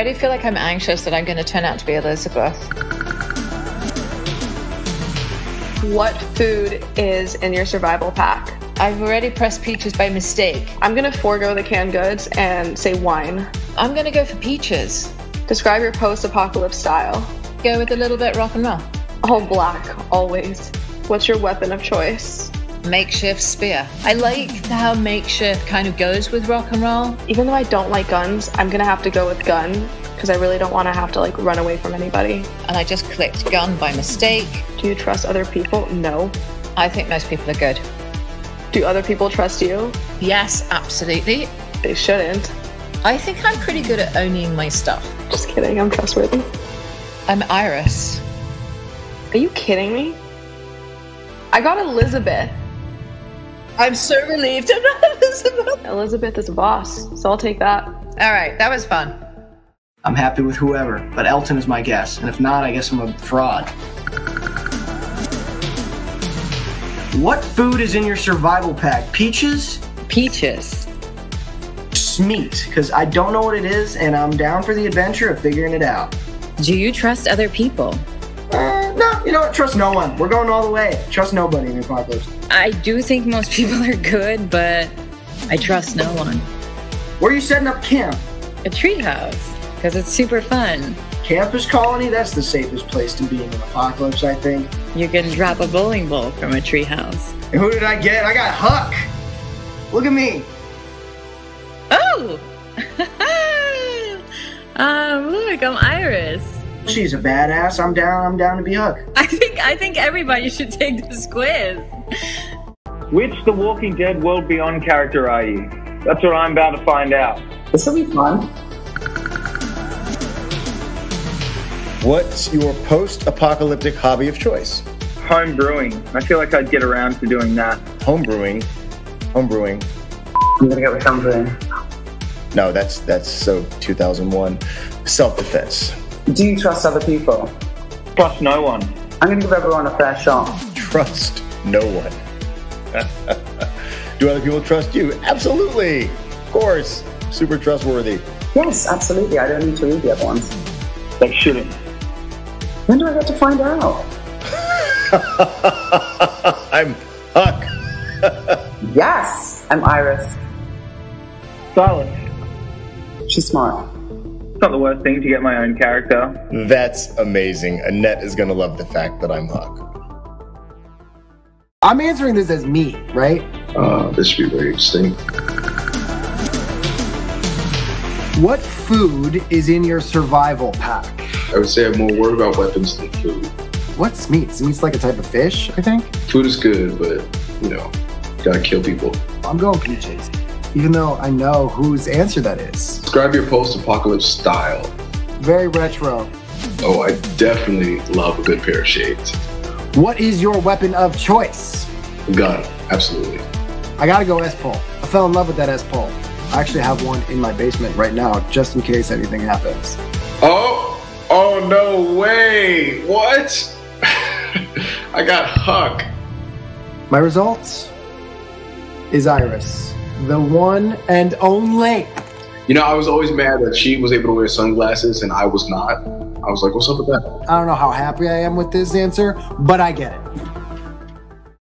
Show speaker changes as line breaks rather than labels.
I do feel like I'm anxious that I'm going to turn out to be Elizabeth.
What food is in your survival pack?
I've already pressed peaches by mistake.
I'm gonna forego the canned goods and say wine.
I'm going to go for peaches.
Describe your post apocalypse style.
Go with a little bit rock and roll.
All black, always. What's your weapon of choice?
Makeshift spear. I like how makeshift kind of goes with rock and roll.
Even though I don't like guns, I'm gonna have to go with gun because I really don't want to have to like run away from anybody.
And I just clicked gun by mistake.
Do you trust other people? No.
I think most people are good.
Do other people trust you?
Yes, absolutely.
They shouldn't.
I think I'm pretty good at owning my stuff.
Just kidding, I'm trustworthy.
I'm Iris.
Are you kidding me? I got Elizabeth.
I'm so relieved I'm not Elizabeth.
Elizabeth is a boss, so I'll take that.
All right, that was fun.
I'm happy with whoever, but Elton is my guess, and if not, I guess I'm a fraud. What food is in your survival pack? Peaches?
Peaches.
Smelt, because I don't know what it is, and I'm down for the adventure of figuring it out.
Do you trust other people?
No, you know what? Trust no one. We're going all the way. Trust nobody in the apocalypse.
I do think most people are good, but I trust no one.
Where are you setting up camp?
A treehouse, because it's super fun.
Campus colony? That's the safest place to be in an apocalypse, I think.
You can drop a bowling ball from a treehouse.
And who did I get? I got Huck. Look at me.
Oh! um, look, I'm Iris.
She's a badass. I'm down. I'm down to be Huck.
I think I think everybody should take this quiz.
Which The Walking Dead World Beyond character are you? That's what I'm about to find out.
This will be fun.
What's your post apocalyptic hobby of choice?
Home brewing. I feel like I'd get around to doing that.
Homebrewing. Homebrewing.
I'm gonna go with something.
No, that's that's so 2001. Self defense.
Do you trust other people?
Trust no one.
I'm gonna give everyone a fair shot.
Trust no one. Do other people trust you? Absolutely. Of course. Super trustworthy.
Yes, absolutely. I don't need to read the other ones.
They shouldn't.
When do I get to find out?
I'm Huck.
Yes, I'm Iris.
Silence.
She's smart.
It's not the worst thing to get my own character.
That's amazing. Annette is going to love the fact that I'm Huck.
I'm answering this as me, right?
Uh, this should be very interesting.
What food is in your survival pack?
I would say I'm more worried about weapons than food.
What's meat? Meat's like a type of fish, I think.
Food is good, but you know, gotta kill people.
I'm going peaches, even though I know whose answer that is.
Describe your post-apocalypse style.
Very retro.
Oh, I definitely love a good pair of shades.
What is your weapon of choice?
Gun, absolutely.
I gotta go S pole. I fell in love with that S pole. I actually have one in my basement right now, just in case anything happens.
Oh, oh no way! What? I got Huck.
My results is Iris, the one and only.
You know, I was always mad that she was able to wear sunglasses and I was not. I was like, what's up with that?
I don't know how happy I am with this answer, but I get it.